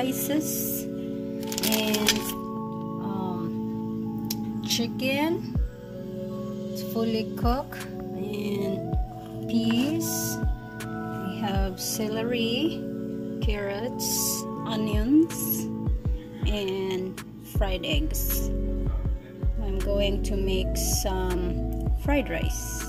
pieces and um, chicken. It's fully cooked. And peas. We have celery carrots onions and fried eggs. I'm going to make some fried rice